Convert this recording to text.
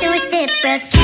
to reciprocate